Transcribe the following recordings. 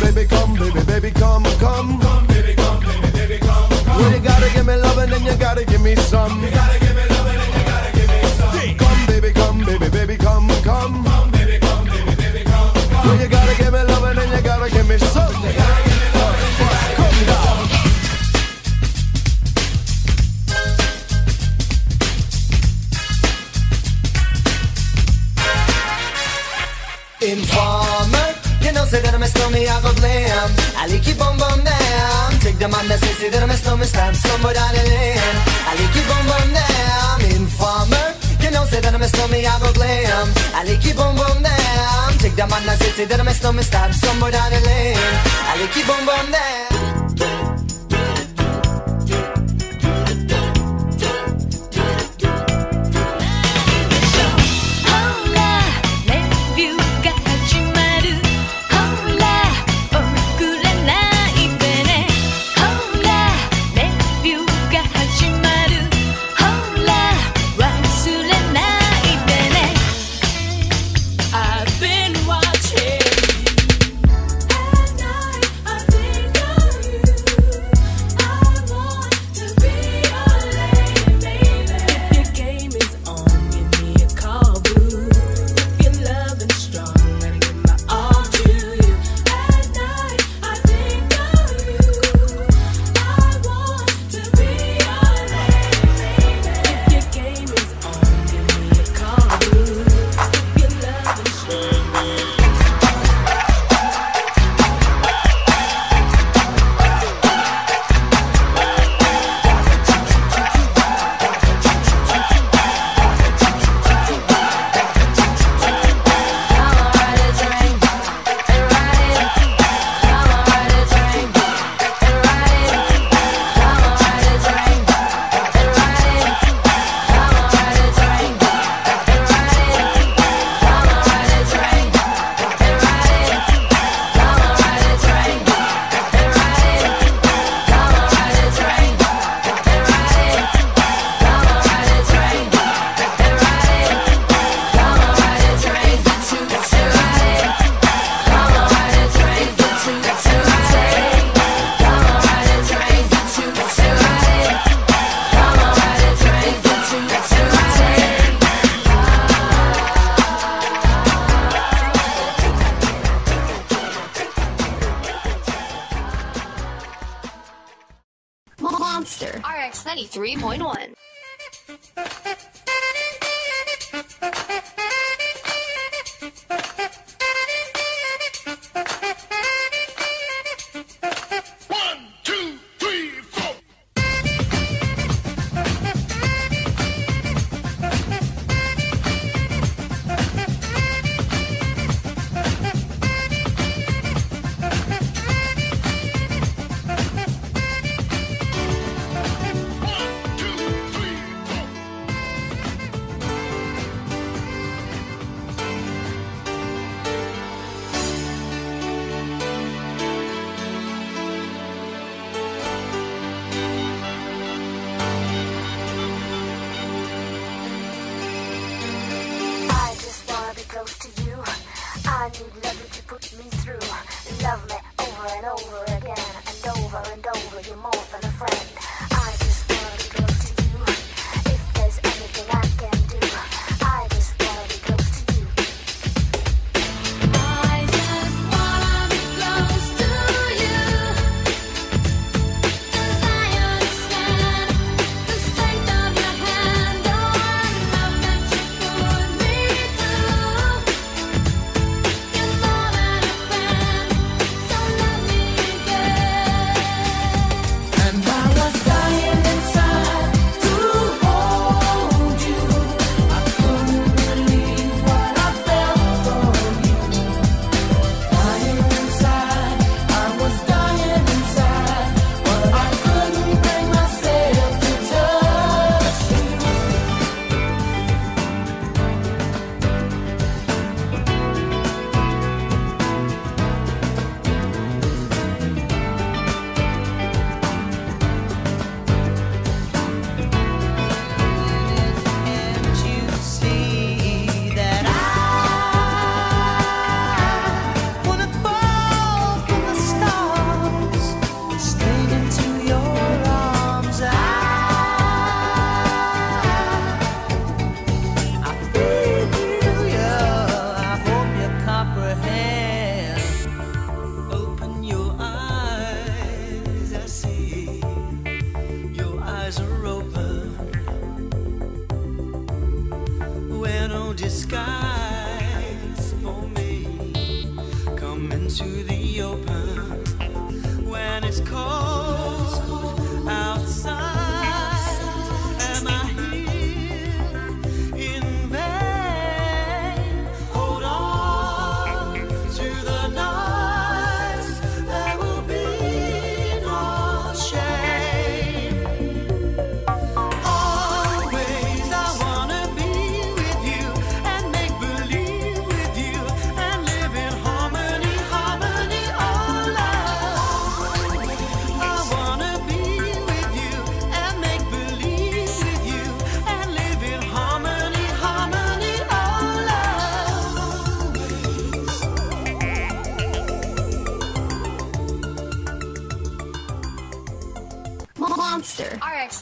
Baby, come, baby, baby, come, come. Come, baby, come, baby, baby, come. Well, you gotta give me then you gotta give me some. You gotta give me love and then you gotta give me some. Come, baby, come, baby, baby, come, come. Demanda sense de només no m'estan sombrant-li A l'equip bom bom damn Informer que no sé de només no m'hi ha problem A l'equip bom bom damn Xic demanda sense de només no the lane. I like you, bom bom damn Love eyes are open.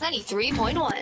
93.1.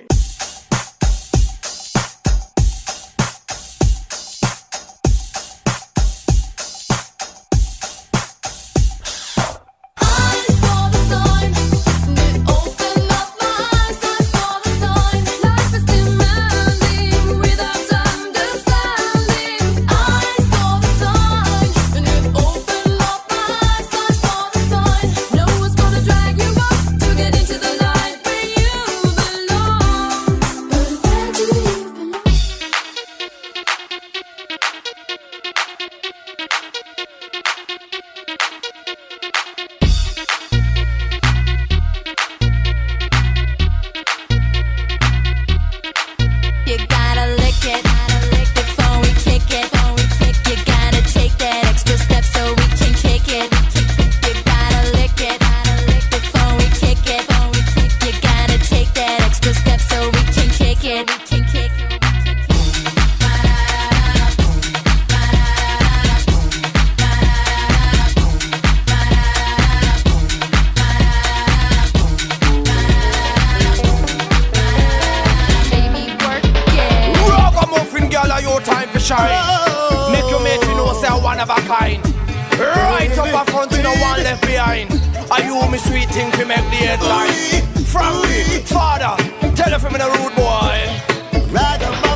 Right up a front, you know one left behind. Are you me sweet thing to make the headline? Frankie, father, tell her from the rude boy.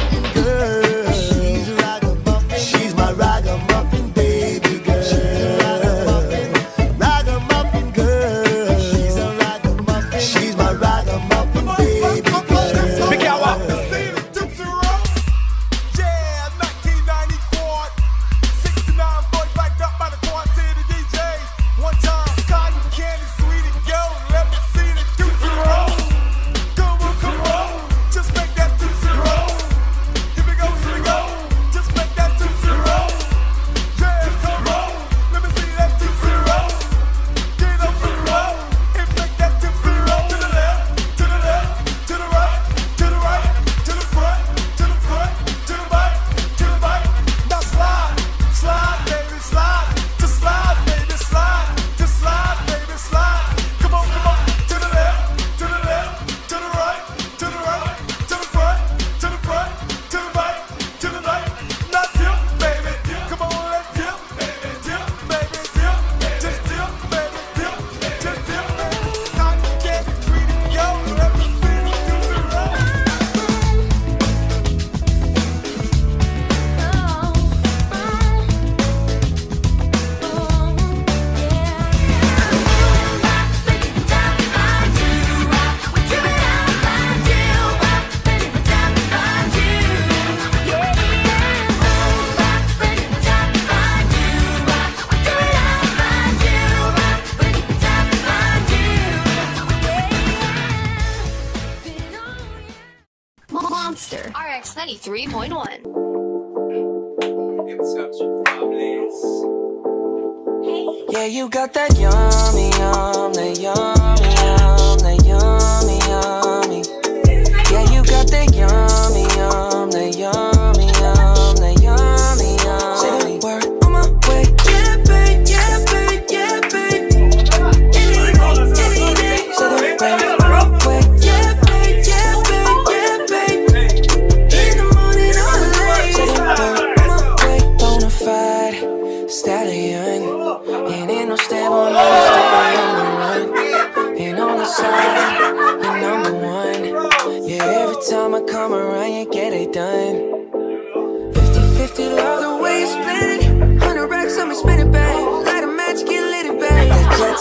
93.1. Yeah, you got that yummy, yum, that yum.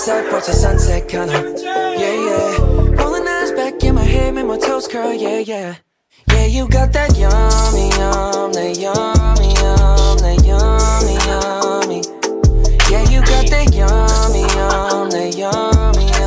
Outside, watch the sunset, kinda. Yeah, yeah. Rolling eyes back in my head, make my toes curl, yeah, yeah. Yeah, you got that yummy, yum, that yummy, yum, that yummy, yummy. Yeah, you got that yummy, yum, that yummy, yum.